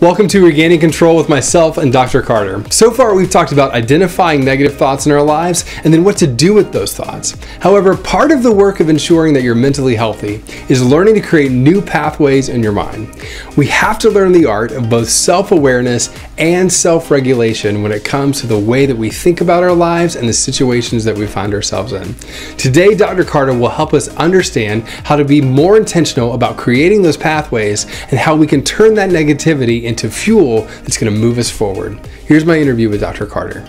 Welcome to Regaining Control with myself and Dr. Carter. So far, we've talked about identifying negative thoughts in our lives and then what to do with those thoughts. However, part of the work of ensuring that you're mentally healthy is learning to create new pathways in your mind. We have to learn the art of both self awareness and self regulation when it comes to the way that we think about our lives and the situations that we find ourselves in. Today, Dr. Carter will help us understand how to be more intentional about creating those pathways and how we can turn that negativity into fuel that's going to move us forward. Here's my interview with Dr. Carter.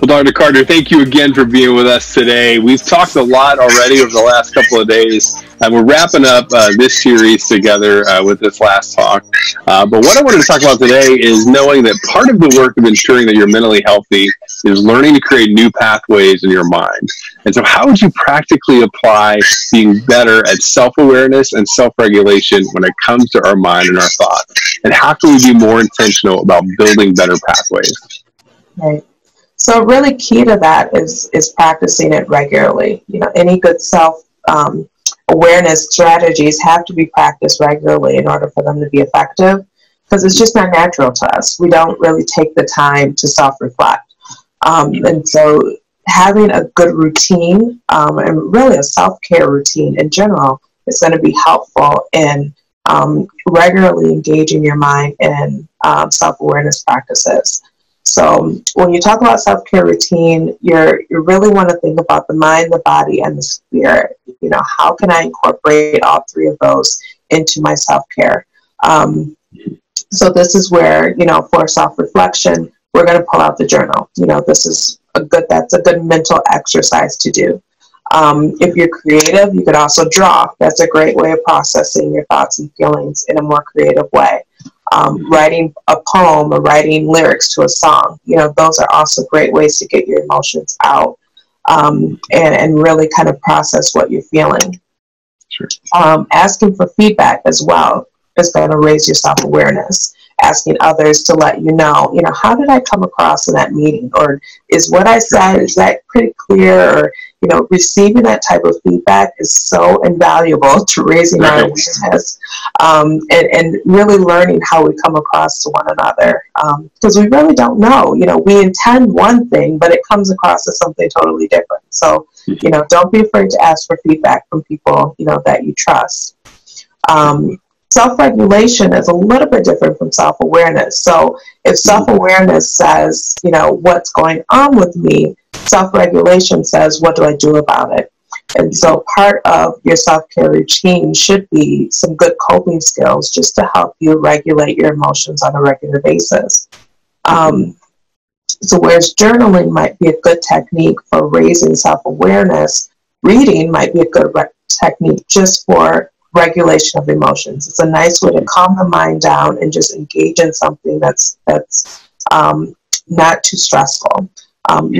Well, Dr. Carter, thank you again for being with us today. We've talked a lot already over the last couple of days, and we're wrapping up uh, this series together uh, with this last talk. Uh, but what I wanted to talk about today is knowing that part of the work of ensuring that you're mentally healthy is learning to create new pathways in your mind. And so, how would you practically apply being better at self awareness and self regulation when it comes to our mind and our thoughts? And how can we be more intentional about building better pathways? Right. So really key to that is is practicing it regularly. You know, any good self um, awareness strategies have to be practiced regularly in order for them to be effective because it's just not natural to us. We don't really take the time to self reflect. Um, and so having a good routine um, and really a self care routine in general is going to be helpful in um, regularly engaging your mind in um, self awareness practices. So when you talk about self care routine, you're you really want to think about the mind, the body, and the spirit. You know, how can I incorporate all three of those into my self care? Um, so this is where you know, for self reflection, we're going to pull out the journal. You know, this is a good that's a good mental exercise to do. Um, if you're creative, you could also draw. That's a great way of processing your thoughts and feelings in a more creative way um, writing a poem or writing lyrics to a song. You know, those are also great ways to get your emotions out um, and, and really kind of process what you're feeling. Sure. Um, asking for feedback as well is going to raise your self awareness. Asking others to let you know, you know, how did I come across in that meeting? Or is what I said, is that pretty clear? Or you know, receiving that type of feedback is so invaluable to raising right. our awareness um, and, and really learning how we come across to one another. Because um, we really don't know. You know, we intend one thing, but it comes across as something totally different. So, hmm. you know, don't be afraid to ask for feedback from people, you know, that you trust. Um, self regulation is a little bit different from self awareness. So, if self awareness says, you know, what's going on with me, self regulation says, what do I do about it? And so part of your self care routine should be some good coping skills just to help you regulate your emotions on a regular basis. Um, so, whereas journaling might be a good technique for raising self awareness, reading might be a good re- technique just for regulation of emotions. It's a nice way to calm the mind down and just engage in something that's that's um, not too stressful. Um,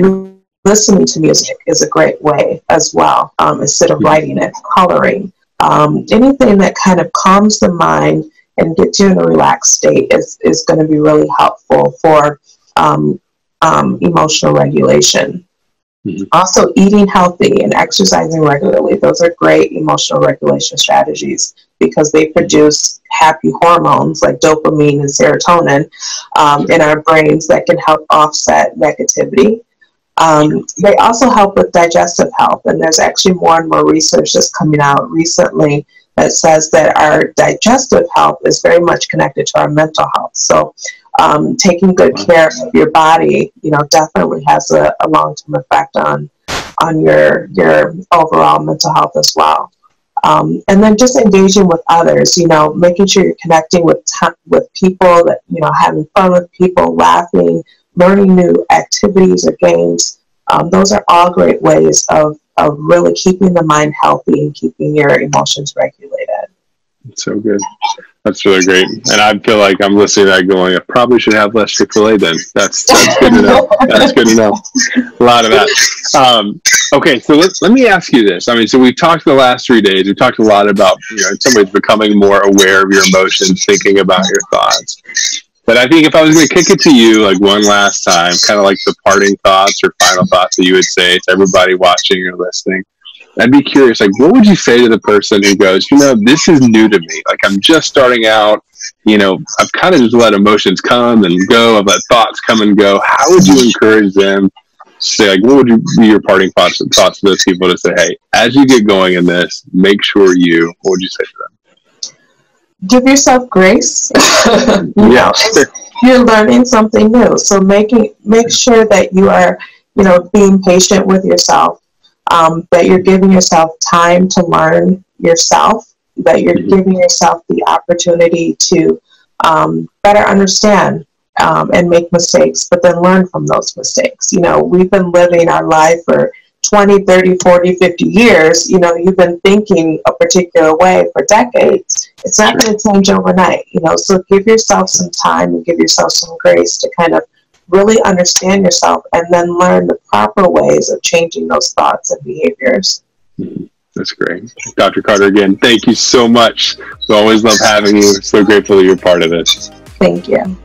listening to music is a great way as well, um, instead of writing it, coloring. Um, anything that kind of calms the mind and gets you in a relaxed state is, is going to be really helpful for um, um, emotional regulation. Mm-hmm. Also, eating healthy and exercising regularly, those are great emotional regulation strategies because they produce happy hormones like dopamine and serotonin um, in our brains that can help offset negativity. Um, they also help with digestive health, and there's actually more and more research that's coming out recently that says that our digestive health is very much connected to our mental health. So, um, taking good care of your body, you know, definitely has a, a long-term effect on on your your overall mental health as well. Um, and then just engaging with others, you know, making sure you're connecting with t- with people that you know, having fun with people, laughing, learning new activities or games. Um, those are all great ways of, of really keeping the mind healthy and keeping your emotions regulated. So good. That's really great. And I feel like I'm listening to that going, I probably should have less Chick fil A then. That's, that's good to know. That's good to know. A lot of that. Um, okay, so let, let me ask you this. I mean, so we've talked the last three days, we've talked a lot about, you know, in some ways becoming more aware of your emotions, thinking about your thoughts. But I think if I was going to kick it to you, like one last time, kind of like the parting thoughts or final thoughts that you would say to everybody watching or listening, I'd be curious, like, what would you say to the person who goes, you know, this is new to me. Like, I'm just starting out. You know, I've kind of just let emotions come and go. I've let thoughts come and go. How would you encourage them? Say, like, what would you, be your parting thoughts, thoughts to those people to say, hey, as you get going in this, make sure you, what would you say to them? Give yourself grace. yeah. You're learning something new. So making, make sure that you are, you know, being patient with yourself um, that you're giving yourself time to learn yourself, that you're mm-hmm. giving yourself the opportunity to um, better understand um, and make mistakes, but then learn from those mistakes. You know, we've been living our life for 20, 30, 40, 50 years. You know, you've been thinking a particular way for decades. It's not going to change overnight, you know, so give yourself some time and give yourself some grace to kind of really understand yourself and then learn the proper ways of changing those thoughts and behaviors. Hmm, that's great. Dr. Carter, again, thank you so much. We always love having you. So grateful that you're part of this. Thank you.